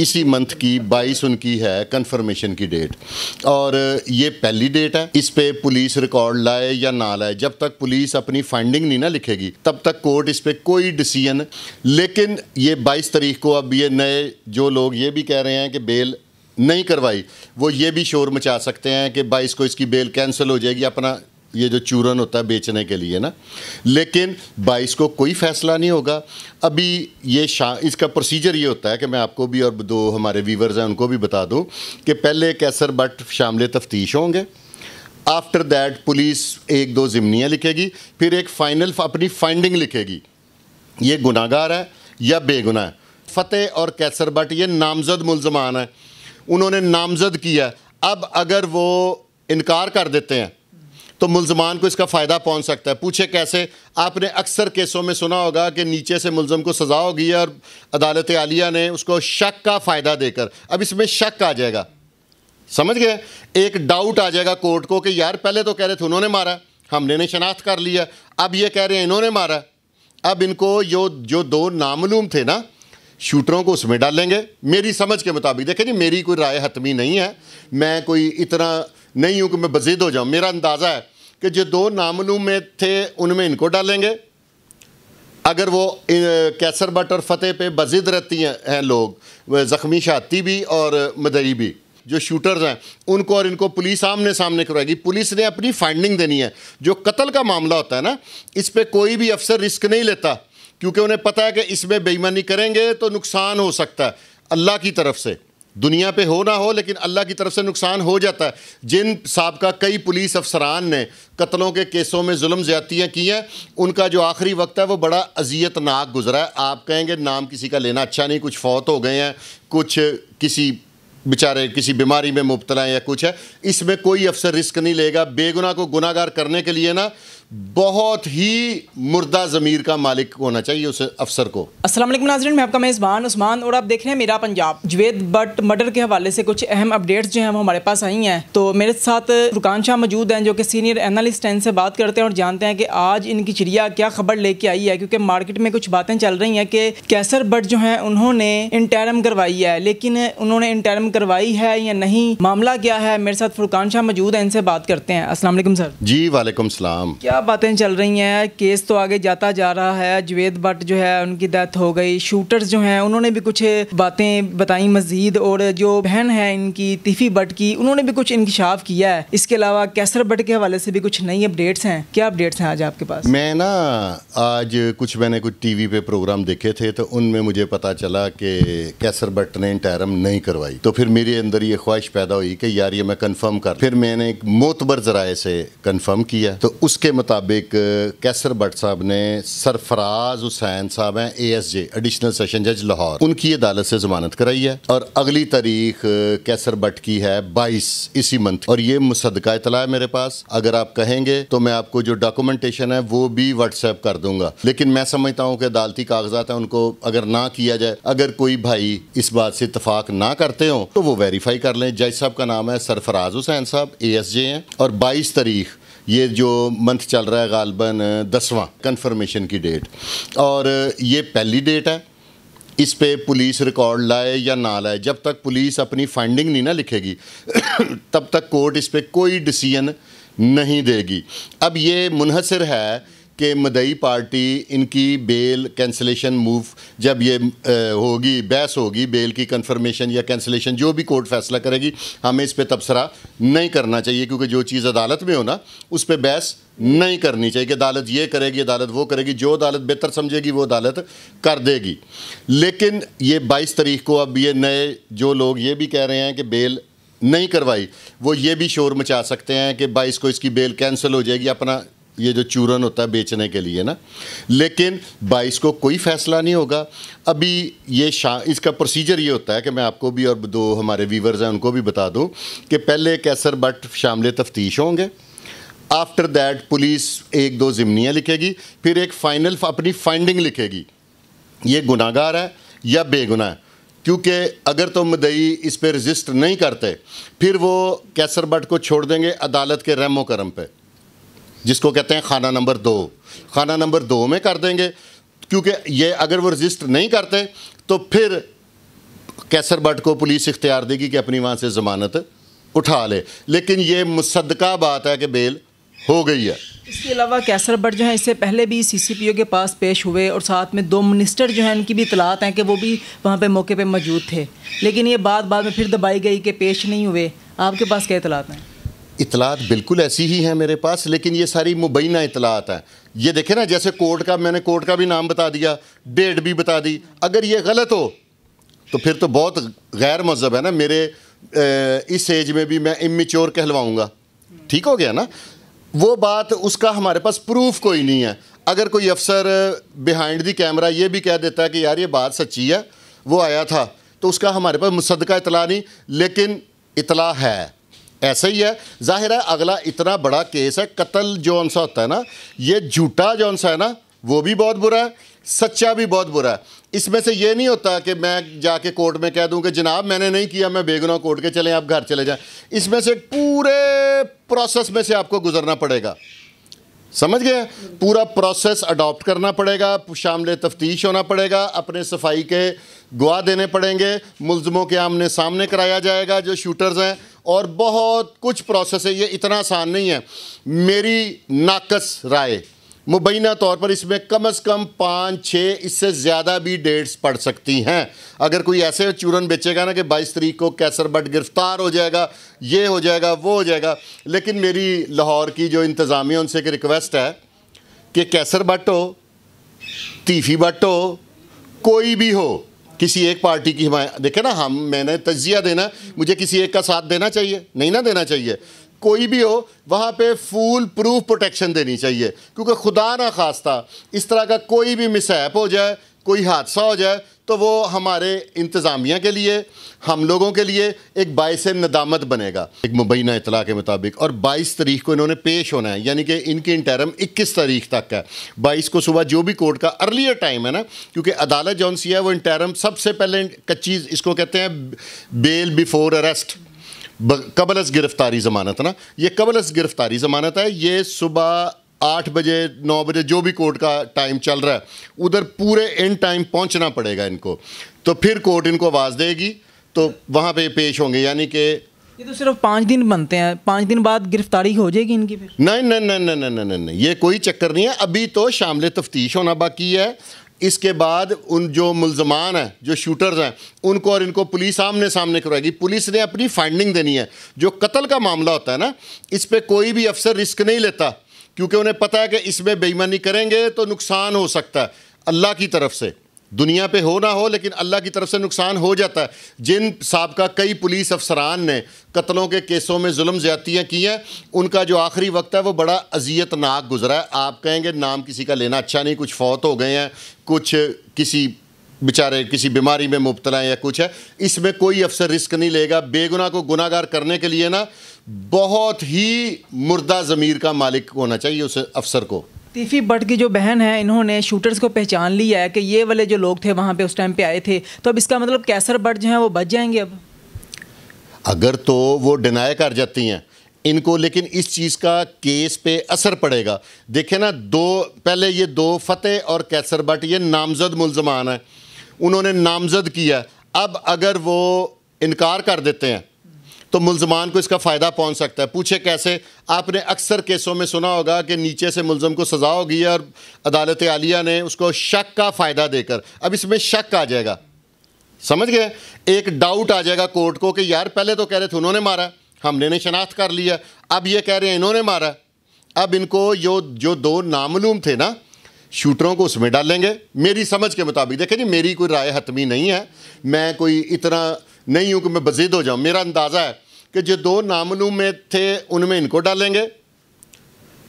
इसी मंथ की 22 उनकी है कंफर्मेशन की डेट और ये पहली डेट है। इस पे पुलिस रिकॉर्ड लाए या ना लाए, जब तक पुलिस अपनी फाइंडिंग नहीं ना लिखेगी, तब तक कोर्ट इस पे कोई डिसीज़न लेकिन ये 22 तारीख को अब ये नए जो लोग, ये भी कह रहे हैं कि बेल नहीं करवाई, वो ये भी शोर मचा सकते हैं कि बाईस को इसकी बेल कैंसिल हो जाएगी, अपना ये जो चूरन होता है बेचने के लिए ना। लेकिन बाईस को कोई फैसला नहीं होगा। अभी ये शा, इसका प्रोसीजर ये होता है कि मैं आपको भी और दो हमारे वीवर्स हैं, उनको भी बता दूँ कि पहले कैसर बट शामिल तफ्तीश होंगे। आफ्टर दैट पुलिस एक दो ज़िमनियाँ लिखेगी, फिर एक फ़ाइनल अपनी फाइंडिंग लिखेगी। ये गुनागार है या बेगुनाह है? फ़तेह और कैसर बट ये नामजद मुलजमान है। उन्होंने नामजद किया अब अगर वो इनकार कर देते हैं तो मुलजमान को इसका फ़ायदा पहुँच सकता है। पूछे कैसे? आपने अक्सर केसों में सुना होगा कि नीचे से मुलजम को सज़ा होगी और अदालत आलिया ने उसको शक का फ़ायदा देकर। अब इसमें शक आ जाएगा। समझ गए? एक डाउट आ जाएगा कोर्ट को कि यार पहले तो कह रहे थे उन्होंने मारा, हमने ने शनाख्त कर लिया, अब ये कह रहे हैं इन्होंने मारा। अब इनको जो जो दो नामलूम थे ना, शूटरों को उसमें डालेंगे मेरी समझ के मुताबिक देखें जी, मेरी कोई राय हतमी नहीं है। मैं कोई इतना नहीं हूँ कि मैं बजीद हो जाऊँ। मेरा अंदाज़ा है कि जो दो नामलूम में थे, उनमें इनको डालेंगे। अगर वो कैसर बट और फतेह पे बजिद रहती हैं हैं लोग ज़ख्मी शाती भी और मदई भी, जो शूटर्स हैं, उनको और इनको पुलिस आमने सामने करवाएगी। पुलिस ने अपनी फाइंडिंग देनी है। जो कत्ल का मामला होता है ना, इस पर कोई भी अफसर रिस्क नहीं लेता, क्योंकि उन्हें पता है कि इसमें बेईमानी करेंगे तो नुकसान हो सकता है, अल्लाह की तरफ़ से। दुनिया पे हो ना हो, लेकिन अल्लाह की तरफ़ से नुकसान हो जाता है। जिन सबका कई पुलिस अफसरान ने कत्लों के केसों में जुल्म ज़्यादतियाँ की हैं, उनका जो आखिरी वक्त है, वो बड़ा अजियतनाक गुजरा है। आप कहेंगे, नाम किसी का लेना अच्छा नहीं, कुछ फौत हो गए हैं, कुछ किसी बेचारे, किसी बीमारी में मुबतला या कुछ है। इसमें कोई अफसर रिस्क नहीं लेगा। बेगुना को गुनागार करने के लिए ना बहुत ही मुर्दा ज़मीर का मालिक होना चाहिए उस अफसर को। असलम नाजरन मैं आपका मेज़बान उस्मान और आप देख रहे हैं मेरा पंजाब। जवेद बट मर्डर के हवाले से कुछ अहम अपडेट्स जो हैं वो हमारे पास आई हैं। तो मेरे साथ रुकान शाह मौजूद हैं जो कि सीनियर एनालिस्ट हैं इनसे बात करते हैं और जानते हैं कि आज इनकी चिड़िया क्या खबर लेके आई है क्योंकि मार्केट में कुछ बातें चल रही हैं कि कैसर बट जो हैं उन्होंने इंटरम करवाई है। लेकिन उन्होंने इंटरम करवाई है या नहीं मामला क्या है? मेरे साथ फुरकान शाह मौजूद हैं इनसे बात करते हैं। असल सर। जी वालेकुम सलाम। क्या बातें चल रही हैं, केस तो आगे जाता जा रहा है जवेद भट्ट जो है, उनकी डेथ हो गई शूटर्स जो हैं, उन्होंने भी कुछ बातें बताई मजीद, और जो बहन है इनकी, तिफी भट्ट की, उन्होंने भी कुछ इंकशाफ किया है। इसके अलावा कैसर भट्ट के हवाले से भी कुछ नई अपडेट्स हैं। क्या अपडेट्स हैं आज आपके पास? मैं ना, आज कुछ मैंने कुछ टीवी पे प्रोग्राम देखे थे तो उनमें मुझे पता चला कि कैसर भट्ट ने इंटरम नहीं करवाई। तो फिर मेरे अंदर ये ख्वाहिश पैदा हुई कि यार ये मैं कन्फर्म कर फिर मैंने एक मोतबर जराए से कन्फर्म किया। तो उसके मुताबिक कैसर भट्ट साहब ने सरफराज हुसैन साहब हैं A S J additional session जज लाहौर। उनकी अदालत से जमानत कराई है और अगली तारीख कैसर भट्ट की है बाईस इसी मंथ। और ये मुसदका इतला है मेरे पास। अगर आप कहेंगे तो मैं आपको जो डॉक्यूमेंटेशन है, वो भी व्हाट्सएप कर दूँगा। लेकिन मैं समझता हूँ कि अदालती कागजात हैं, उनको अगर ना किया जाए, अगर कोई भाई इस बात से इतफाक ना करते हो तो वो वेरीफाई कर लें। जज साहब का नाम है सरफराज हुसैन साहब ए एस जे हैं। और बाईस तारीख ये जो मंथ चल रहा है गालबन, दसवां कन्फर्मेशन की डेट और ये पहली डेट है। इस पे पुलिस रिकॉर्ड लाए या ना लाए, जब तक पुलिस अपनी फाइंडिंग नहीं ना लिखेगी, तब तक कोर्ट इस पर कोई डिसीज़न नहीं देगी। अब ये मुनहसर है कि मदई पार्टी, इनकी बेल कैंसलेशन मूव जब ये होगी, बहस होगी बेल की कंफर्मेशन या कैंसलेशन जो भी कोर्ट फैसला करेगी, हमें इस पर तबसरा नहीं करना चाहिए, क्योंकि जो चीज़ अदालत में हो ना, उस पर बहस नहीं करनी चाहिए कि अदालत ये करेगी, अदालत वो करेगी, जो अदालत बेहतर समझेगी, वो अदालत कर देगी। लेकिन ये बाईस तारीख को अब ये नए जो लोग, ये भी कह रहे हैं कि बेल नहीं करवाई, वो ये भी शोर मचा सकते हैं कि बाईस को इसकी बेल कैंसिल हो जाएगी, अपना ये जो चूरन होता है बेचने के लिए ना, लेकिन बाईस को कोई फ़ैसला नहीं होगा। अभी ये शा, इसका प्रोसीजर ये होता है कि मैं आपको भी और दो हमारे वीवर्स हैं, उनको भी बता दूँ कि पहले कैसर बट शामिल तफ्तीश होंगे। आफ्टर दैट पुलिस एक दो ज़िमनियाँ लिखेगी, फिर एक फ़ाइनल अपनी फाइंडिंग लिखेगी। ये गुनागार है या बेगुनाह? क्योंकि अगर तो मदई इस पर रजिस्टर नहीं करते, फिर वो कैसर बट को छोड़ देंगे अदालत के रहमो करम पे। जिसको कहते हैं खाना नंबर दो। खाना नंबर दो में कर देंगे, क्योंकि ये अगर वो रजिस्टर नहीं करते तो फिर कैसर बट को पुलिस इख्तियार देगी कि अपनी वहाँ से ज़मानत उठा ले। लेकिन ये मुसदका बात है कि बेल हो गई है। इसके अलावा कैसर बट जो है, इससे पहले भी सीसीपीओ के पास पेश हुए और साथ में दो मिनिस्टर जो हैं, उनकी भी इतलात हैं कि वो भी वहाँ पे मौके पे मौजूद थे। लेकिन ये बात बाद में फिर दबाई गई कि पेश नहीं हुए। आपके पास क्या इतलात हैं? इतलात बिल्कुल ऐसी ही हैं मेरे पास, लेकिन ये सारी मुबैना इतलात हैं। ये देखे ना, जैसे कोर्ट का, मैंने कोर्ट का भी नाम बता दिया, डेट भी बता दी। अगर ये गलत हो तो फिर तो बहुत गैर मज़हब है ना, मेरे इस एज में भी मैं इमेच्योर कहलवाऊँगा। ठीक हो गया ना? वो बात, उसका हमारे पास प्रूफ कोई नहीं है। अगर कोई अफसर बिहाइंड दी कैमरा ये भी कह देता है कि यार ये बात सच्ची है, वो आया था तो उसका हमारे पास मुसदका इतला नहीं, लेकिन इतला है। ऐसा ही है। ज़ाहिर है, अगला इतना बड़ा केस है, कत्ल जौन सा होता है ना, ये झूठा जौन सा है ना, वो भी बहुत बुरा है, सच्चा भी बहुत बुरा है। इसमें से ये नहीं होता कि मैं जाके कोर्ट में कह दूँ कि जनाब, मैंने नहीं किया, मैं बेगुनाह कोर्ट के चले, आप घर चले जाएँ। इसमें से पूरे प्रोसेस में से आपको गुजरना पड़ेगा। समझ गए? पूरा प्रोसेस अडॉप्ट करना पड़ेगा, शामिल तफ्तीश होना पड़ेगा, अपने सफ़ाई के गवाह देने पड़ेंगे, मुलजमों के आमने सामने कराया जाएगा, जो शूटर्स हैं और बहुत कुछ प्रोसेस है, ये इतना आसान नहीं है। मेरी नाकस राय, मुबैना तौर पर इसमें कम अज़ कम पाँच छः इससे ज़्यादा भी डेट्स पड़ सकती हैं। अगर कोई ऐसे चूरन बेचेगा ना कि बाईस तरीक को कैसर बट गिरफ़्तार हो जाएगा, ये हो जाएगा, वो हो जाएगा, लेकिन मेरी लाहौर की जो इंतज़ामिया, उनसे एक रिक्वेस्ट है कि कैसर बट हो, तीफ़ी बट हो, कोई भी हो किसी एक पार्टी की हिमायत देखे ना, हम मैंने तजिया देना, मुझे किसी एक का साथ देना चाहिए, नहीं ना देना चाहिए। कोई भी हो, वहाँ पे फुल प्रूफ प्रोटेक्शन देनी चाहिए, क्योंकि खुदा ना खास्ता, इस तरह का कोई भी मिसहैप हो जाए कोई हादसा हो जाए तो वो हमारे इंतज़ामिया के लिए, हम लोगों के लिए एक बायस नदामत बनेगा। एक मुबैना इतला के मुताबिक। और 22 तारीख को इन्होंने पेश होना है, यानी कि इनकी इंटरम 21 तारीख तक है। 22 को सुबह जो भी कोर्ट का अर्लियर टाइम है ना, क्योंकि अदालत जौन सी है, वो इंटरम सबसे पहले कच्ची इसको कहते हैं बेल बिफोर अरेस्ट कबलस गिरफ्तारी ज़मानत ना? ये कबलस गिरफ्तारी ज़मानत है, ये सुबह आठ बजे नौ बजे जो भी कोर्ट का टाइम चल रहा है उधर पूरे इन टाइम पहुँचना पड़ेगा इनको। तो फिर कोर्ट इनको आवाज़ देगी तो वहाँ पे पेश होंगे यानी कि ये तो सिर्फ़ पाँच दिन बनते हैं पाँच दिन बाद गिरफ्तारी हो जाएगी इनकी फिर? नहीं नहीं नहीं नहीं नहीं नहीं नहीं ये कोई चक्कर नहीं है। अभी तो शामिल तफ्तीश होना बाकी है। इसके बाद उन जो मुलजमान हैं जो शूटर्स हैं उनको और इनको पुलिस आमने सामने करवाएगी पुलिस ने अपनी फाइंडिंग देनी है। जो कत्ल का मामला होता है ना इस पर कोई भी अफसर रिस्क नहीं लेता। क्योंकि उन्हें पता है कि इसमें बेईमानी करेंगे तो नुकसान हो सकता है। अल्लाह की तरफ़ से। दुनिया पे हो ना हो, लेकिन अल्लाह की तरफ़ से नुकसान हो जाता है। जिन सबका कई पुलिस अफसरान ने कत्लों के केसों में जुल्म ज़्यादतियाँ की हैं, उनका जो आखिरी वक्त है, वो बड़ा अजियतनाक गुजरा है। आप कहेंगे, नाम किसी का लेना अच्छा नहीं, कुछ फौत हो गए हैं, कुछ किसी बेचारे, किसी बीमारी में मुबतला है या कुछ है। इसमें कोई अफसर रिस्क नहीं लेगा। बेगुना को गुनागार करने के लिए ना बहुत ही मुर्दा ज़मीर का मालिक होना चाहिए उस अफसर को। तीफी भट्ट की जो बहन है इन्होंने शूटर्स को पहचान लिया है कि ये वाले जो लोग थे वहाँ पे उस टाइम पे आए थे। तो अब इसका मतलब कैसर भट्ट जो है वो बच जाएँगे अब? अगर तो वो डिनाई कर जाती हैं इनको लेकिन इस चीज़ का केस पे असर पड़ेगा। देखे ना दो पहले ये दो फतेह और कैसर भट्ट ये नामजद मुलजमान हैं। उन्होंने नामजद किया। अब अगर वो इनकार कर देते हैं तो मुलजमान को इसका फ़ायदा पहुँच सकता है। पूछे कैसे? आपने अक्सर केसों में सुना होगा कि नीचे से मुलजम को सज़ा होगी और अदालत आलिया ने उसको शक का फ़ायदा देकर। अब इसमें शक आ जाएगा। समझ गए? एक डाउट आ जाएगा कोर्ट को कि यार पहले तो कह रहे थे उन्होंने मारा, हमने ने शनाख्त कर लिया, अब ये कह रहे हैं इन्होंने मारा। अब इनको जो जो दो नामलूम थे ना, शूटरों को उसमें डालेंगे। मेरी समझ के मुताबिक देखें जी, मेरी कोई राय हतमी नहीं है। मैं कोई इतना नहीं हूँ कि मैं बजीद हो जाऊँ। मेरा अंदाज़ा है कि जो दो नामलूम में थे, उनमें इनको डालेंगे।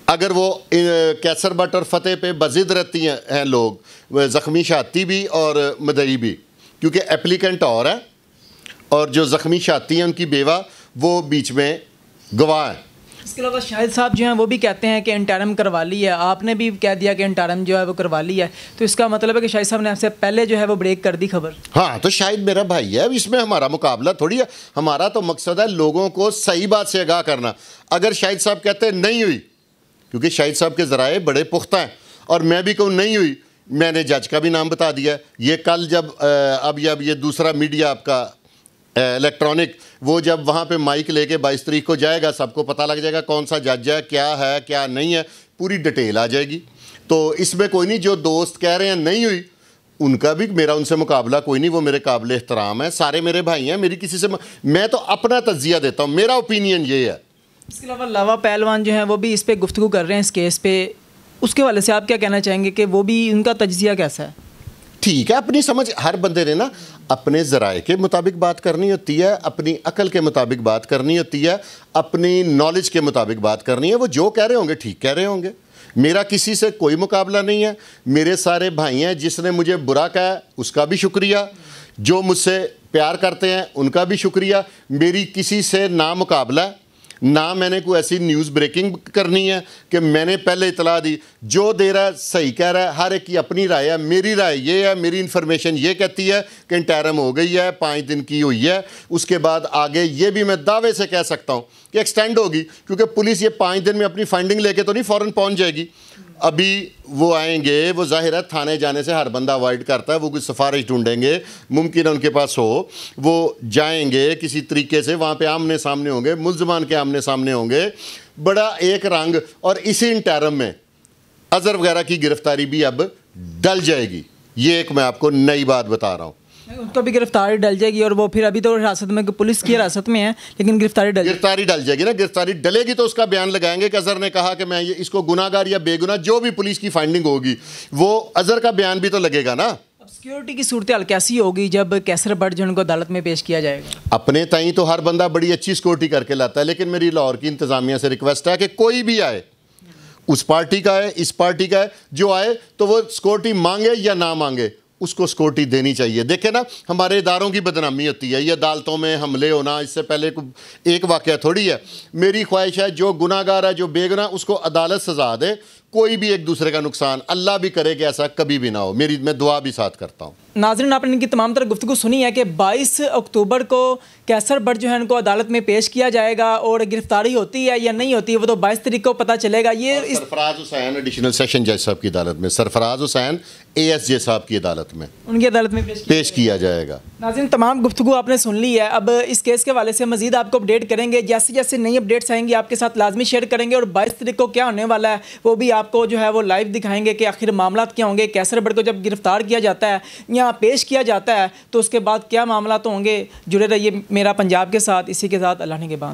अगर वो कैसर बट और फतेह पे बजिद रहती हैं हैं लोग ज़ख्मी शाती भी और मदई भी, क्योंकि एप्लीकेंट और है, और जो ज़ख्मी शाती हैं, उनकी बेवा, वो बीच में गवाह हैं। इसके अलावा शाहिद साहब जो हैं, वो भी कहते हैं कि इंटारम करवा ली है। आपने भी कह दिया कि इंटारम जो है, वो करवा ली है। तो इसका मतलब है कि शाहिद साहब ने आपसे पहले जो है, वो ब्रेक कर दी खबर। हाँ तो शायद मेरा भाई है। इसमें हमारा मुकाबला थोड़ी है। हमारा तो मकसद है लोगों को सही बात से आगाह करना। अगर शाहिद साहब कहते हैं, नहीं हुई, क्योंकि शाहिद साहब के ज़राए बड़े पुख्ता हैं, और मैं भी कहूँ, नहीं हुई, मैंने जज का भी नाम बता दिया। ये कल जब अब जब ये दूसरा मीडिया आपका इलेक्ट्रॉनिक, वो जब वहाँ पे माइक लेके बाईस तारीख को जाएगा, सबको पता लग जाएगा कौन सा जज है, क्या है, क्या नहीं है, पूरी डिटेल आ जाएगी। तो इसमें कोई नहीं, जो दोस्त कह रहे हैं, नहीं हुई, उनका भी मेरा उनसे मुकाबला कोई नहीं, वो मेरे काबिल एहतराम है, सारे मेरे भाई हैं, मेरी किसी से म... मैं तो अपना तजिया देता हूँ, मेरा ओपिनियन ये है। इसके अलावा लावा पहलवान जो है, वो भी इस पर गुफ्तु कर रहे हैं इस केस पे। उसके वाले से आप क्या कहना चाहेंगे कि वो भी, उनका तजिया कैसा है? ठीक है, अपनी समझ हर बंदे ने ना अपने ज़राए के मुताबिक बात करनी होती है, अपनी अकल के मुताबिक बात करनी होती है, अपनी नॉलेज के मुताबिक बात करनी है। वो जो कह रहे होंगे, ठीक कह रहे होंगे। मेरा किसी से कोई मुकाबला नहीं है। मेरे सारे भाई हैं, जिसने मुझे बुरा कहा, उसका भी शुक्रिया। जो मुझसे प्यार करते हैं, उनका भी शुक्रिया। मेरी किसी से ना मुकाबला ना मैंने कोई ऐसी न्यूज़ ब्रेकिंग करनी है कि मैंने पहले इतला दी। जो दे रहा है सही कह रहा है, हर एक की अपनी राय है, मेरी राय ये है, मेरी इन्फॉर्मेशन ये कहती है कि इंटरम हो गई है, पाँच दिन की हुई है। उसके बाद आगे ये भी मैं दावे से कह सकता हूँ कि एक्सटेंड होगी, क्योंकि पुलिस ये पाँच दिन में अपनी फाइंडिंग लेके तो नहीं फ़ौरन पहुँच जाएगी। अभी वो आएँगे, वो ज़ाहिर है थाने जाने से हर बंदा अवॉइड करता है, वो कुछ सिफारिश ढूंढेंगे, मुमकिन उनके पास हो, वो जाएँगे किसी तरीके से, वहाँ पे आमने सामने होंगे, मुलजमान के आमने सामने होंगे, बड़ा एक रंग और इसी इंटरम में अज़र वगैरह की गिरफ्तारी भी अब डल जाएगी। ये एक मैं आपको नई बात बता रहा हूँ। उनको भी गिरफ्तारी डल जाएगी और वो फिर अभी तो हिरासत में पुलिस की हिरासत में है लेकिन गिरफ्तारी डल गिरफ्तारी डल जाएगी ना गिरफ्तारी डलेगी तो उसका बयान लगाएँगे। कि अजहर ने कहा कि मैं ये इसको गुनागार या बेगुना जो भी पुलिस की फाइंडिंग होगी वो अजहर का बयान भी तो लगेगा ना। सिक्योरिटी की सूरत हाल कैसी होगी जब कैसर बट जो उनको अदालत में पेश किया जाएगा? अपने तई तो हर बंदा बड़ी अच्छी सिक्योरिटी करके लाता है लेकिन मेरी लाहौर की इंतजामिया से रिक्वेस्ट है कि कोई भी आए उस पार्टी का है इस पार्टी का है जो आए तो वो सिक्योरिटी मांगे या ना मांगे। उसको सिक्योरिटी देनी चाहिए। देखे ना, हमारे इदारों की बदनामी होती है, ये अदालतों में हमले होना, इससे पहले एक वाक़ थोड़ी है। मेरी ख्वाहिश है, जो गुनागार है, जो बेगुना उसको अदालत सजा दे। कोई भी एक दूसरे का नुकसान अल्लाह भी करे कि ऐसा कभी भी ना हो। मेरी, मैं दुआ भी साथ करता हूँ। नाजरन आपने इनकी तमाम तरह गुफ्तु सुनी है कि 22 अक्टूबर को कैसर बट जो है उनको अदालत में पेश किया जाएगा और गिरफ्तारी होती है या नहीं होती है वो तो 22 तारीख को पता चलेगा। ये इस सरफराज हुसैन एडिशनल सेशन जज साहब की अदालत में Sarfaraz Hussain A S J साहब की अदालत में उनकी अदालत में पेश, पेश किया जाएगा। नाजिन तमाम गुफ्तु आपने सुन ली है। अब इस केस के वाले से मजीद आपको अपडेट करेंगे। जैसे जैसे नई अपडेट्स आएँगी आपके साथ लाजमी शेयर करेंगे और बाईस तारीख को क्या होने वाला है वो भी आपको जो है वो लाइव दिखाएँगे कि आखिर मामला क्या होंगे। कैसर बट को जब गिरफ़्तार किया जाता है या पेश किया जाता है तो उसके बाद क्या मामला तो होंगे? जुड़े रहिए मेरा पंजाब के साथ, इसी के साथ, अल्लाह ने के बाद।